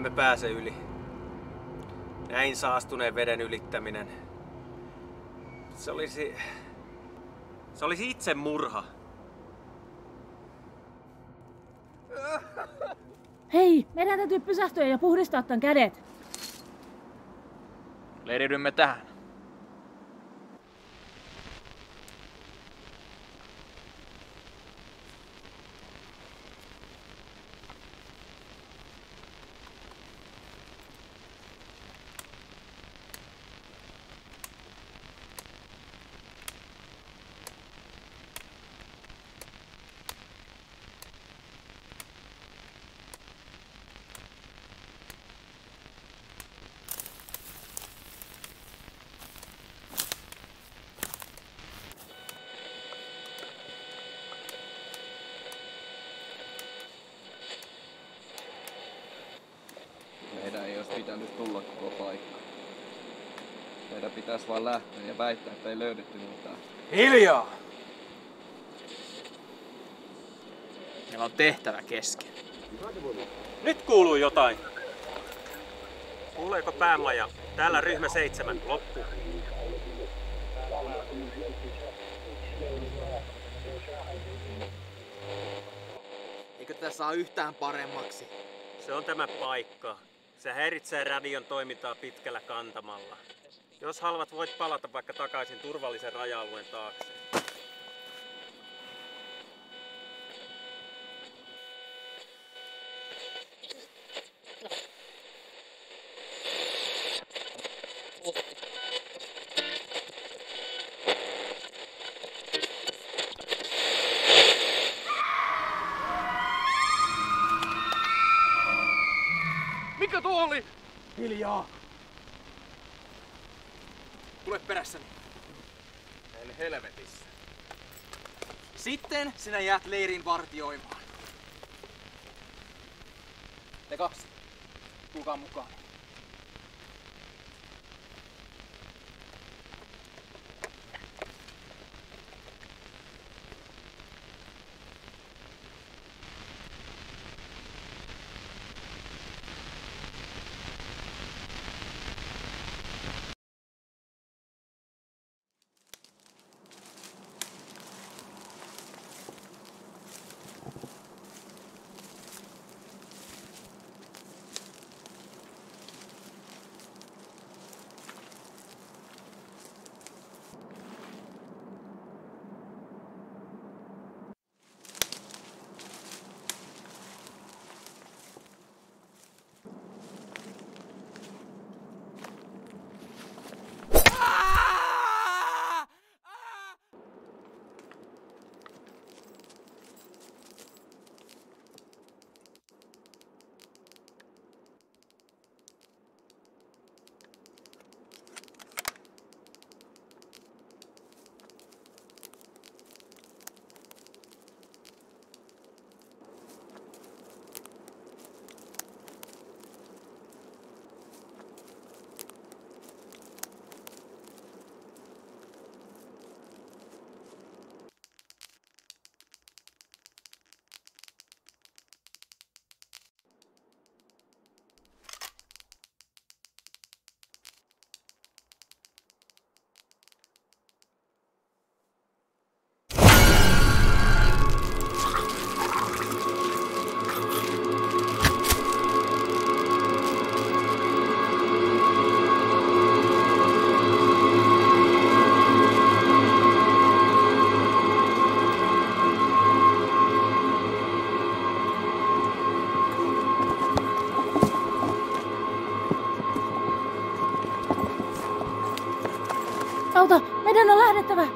emme pääse yli. Näin saastuneen veden ylittäminen. Se olisi... Se olisi itse murha. Hei, meidän täytyy pysähtyä ja puhdistaa tämän kädet. Leiridymme tähän. Pitänyt tulla koko paikka. Meidän pitäisi vaan lähteä ja väittää, että ei löydetty mitään. Hiljaa! Meillä on tehtävä kesken. Nyt kuuluu jotain. Kuuleeko päämaja? Täällä ryhmä seitsemän. Loppu. Eikö tässä saa yhtään paremmaksi? Se on tämä paikka. Se häiritsee radion toimintaa pitkällä kantamalla. Jos haluat, voit palata vaikka takaisin turvallisen raja-alueen taakse. Hiljaa! Tule perässäni. En helvetissä. Sitten sinä jäät leirin vartioimaan. Te kaksi. Tulkaa mukaan. Auta, meidän on lähdettävä.